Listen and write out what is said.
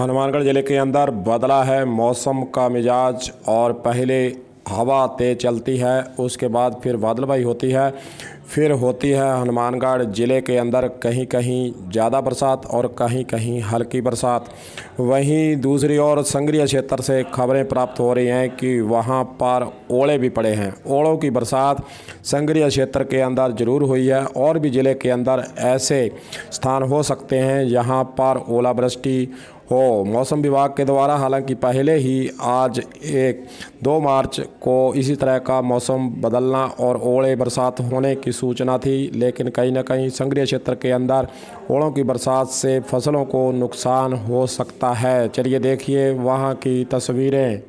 हनुमानगढ़ ज़िले के अंदर बदला है मौसम का मिजाज और पहले हवा तेज़ चलती है, उसके बाद फिर बादलबाई होती है, फिर होती है हनुमानगढ़ ज़िले के अंदर कहीं कहीं ज़्यादा बरसात और कहीं कहीं हल्की बरसात। वहीं दूसरी ओर संग्रिया क्षेत्र से खबरें प्राप्त हो रही हैं कि वहाँ पर ओले भी पड़े हैं। ओलों की बरसात संग्रिया क्षेत्र के अंदर ज़रूर हुई है और भी ज़िले के अंदर ऐसे स्थान हो सकते हैं जहाँ पर ओलावृष्टि हो। मौसम विभाग के द्वारा हालाँकि पहले ही आज एक, दो मार्च को इसी तरह का मौसम बदलना और ओले बरसात होने की सूचना थी, लेकिन कहीं ना कहीं संग्रह क्षेत्र के अंदर ओलों की बरसात से फ़सलों को नुकसान हो सकता है। चलिए देखिए वहाँ की तस्वीरें।